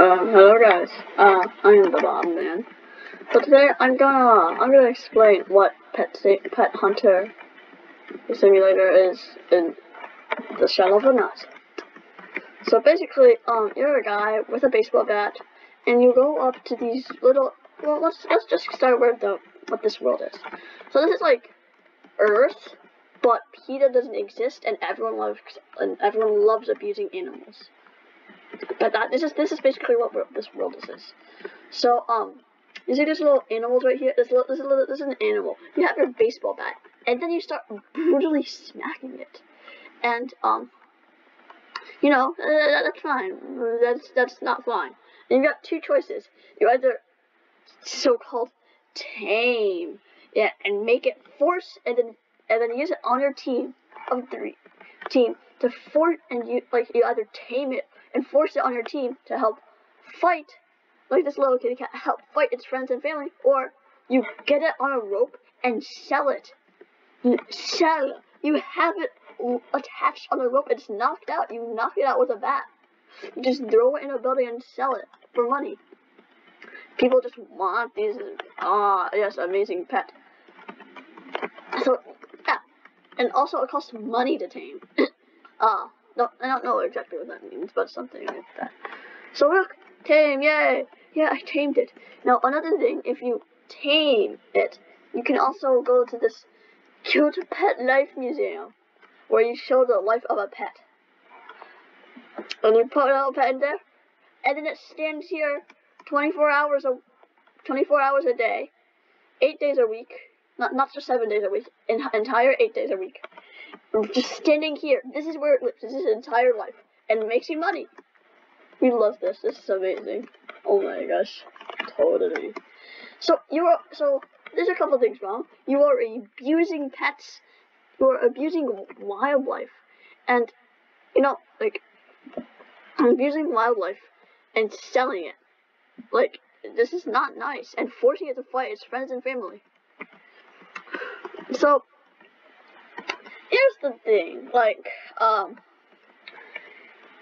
Uh, hello guys. Uh, I'm the Bomb Man. So today I'm gonna I'm gonna explain what Pet Pet Hunter Simulator is in the Shadow of the Nut. So basically, um, you're a guy with a baseball bat, and you go up to these little. Well, let's let's just start with the what this world is. So this is like Earth, but PETA doesn't exist, and everyone loves and everyone loves abusing animals. But that this is this is basically what this world is. So um, you see these little animals right here. This little, this little, this is an animal. You have your baseball bat, and then you start brutally smacking it, and um, you know uh, that's fine. That's that's not fine. And you got two choices. You either so-called tame, yeah, and make it force, and then and then use it on your team of three team to force and you like you either tame it and force it on your team to help fight. Like this little kitty cat help fight its friends and family. Or you get it on a rope and sell it. Sell you have it attached on a rope. It's knocked out. You knock it out with a bat. You just throw it in a building and sell it for money. People just want these ah yes amazing pet. So yeah. And also it costs money to tame. Uh no, I don't know exactly what that means, but something like that. So look, tame, yay! Yeah, I tamed it. Now another thing, if you tame it, you can also go to this cute pet life museum, where you show the life of a pet. And you put a little pet in there, and then it stands here 24 hours a 24 hours a day, eight days a week, not not just seven days a week, en- entire eight days a week just standing here. This is where it lives. This is its entire life. And makes you money. We love this. This is amazing. Oh my gosh. Totally. So you are so there's a couple things wrong. You are abusing pets. You are abusing wildlife. And you know, like abusing wildlife and selling it. Like this is not nice. And forcing it to fight its friends and family. So here's the thing, like, um,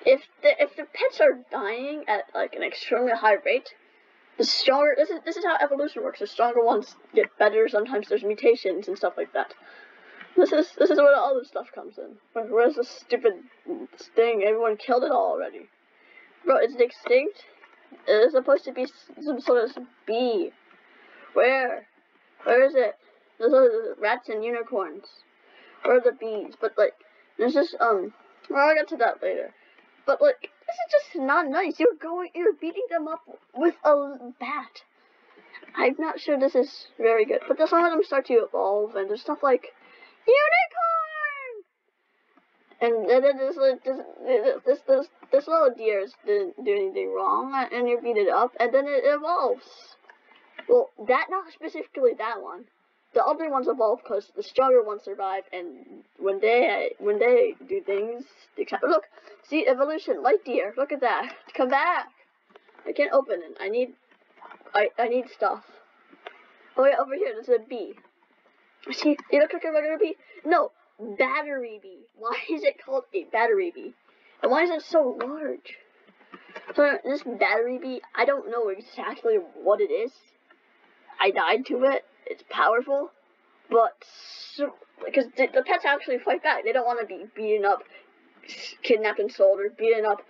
if the if the pets are dying at like an extremely high rate, the stronger this is this is how evolution works. The stronger ones get better. Sometimes there's mutations and stuff like that. This is this is where all this stuff comes in. Like, Where's this stupid thing? Everyone killed it all already. Bro, is it extinct? It's supposed to be some sort of bee. Where? Where is it? Those are rats and unicorns or the bees, but like there's just um well I'll get to that later. But like this is just not nice. You're going you're beating them up with a bat. I'm not sure this is very good. But then some of them start to evolve and there's stuff like unicorn and then this like, this this this this little deer didn't do anything wrong and you beat it up and then it evolves. Well, that not specifically that one the other ones evolve because the stronger ones survive, and when they when they do things, they look. See evolution, light deer. Look at that. Come back. I can't open it. I need. I I need stuff. Oh yeah, over here. There's a bee. See, you look like a regular bee. No, battery bee. Why is it called a battery bee? And why is it so large? So this battery bee, I don't know exactly what it is. I died to it. It's powerful, but so, because the, pets actually fight back. They don't want to be beaten up, kidnapped and sold, or beaten up,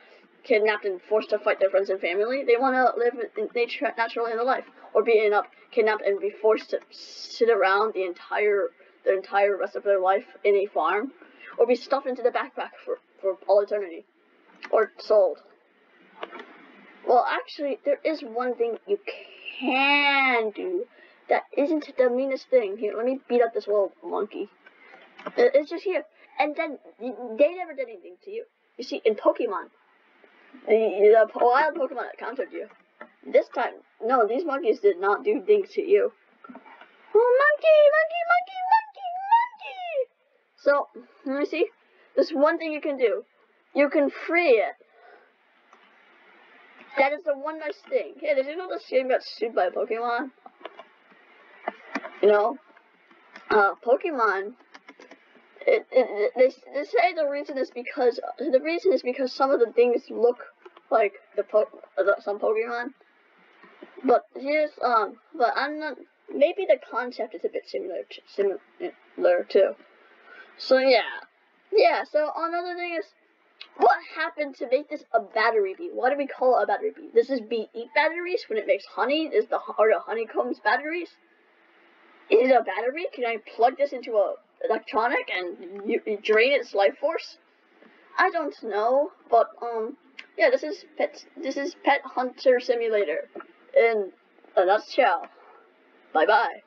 kidnapped and forced to fight their friends and family. They want to live in nature naturally in the life, or beaten up, kidnapped, and be forced to sit around the entire their entire rest of their life in a farm, or be stuffed into the backpack for for all eternity, or sold. Well, actually, there is one thing you can do that isn't the meanest thing. Here, let me beat up this little monkey. It's just here. And then they never did anything to you. You see, in Pokemon, the, the wild Pokemon that countered you. This time, no, these monkeys did not do things to you. Oh, monkey, monkey, monkey, monkey, monkey! So, let me see. There's one thing you can do. You can free it. That is the one nice thing. Hey, did you know this game got sued by Pokemon? You know, uh, Pokemon. It, it, they, they say the reason is because the reason is because some of the things look like the po- uh, some Pokemon. But here's um, but I'm not. Maybe the concept is a bit similar, to, similar too. So yeah, yeah. So another thing is, what happened to make this a battery bee? Why do we call it a battery bee? This is bee eat batteries when it makes honey. Is the are the honeycombs batteries? Is it a battery? Can I plug this into a electronic and you, you drain its life force? I don't know, but um, yeah, this is pet. This is Pet Hunter Simulator in a nutshell. Bye bye.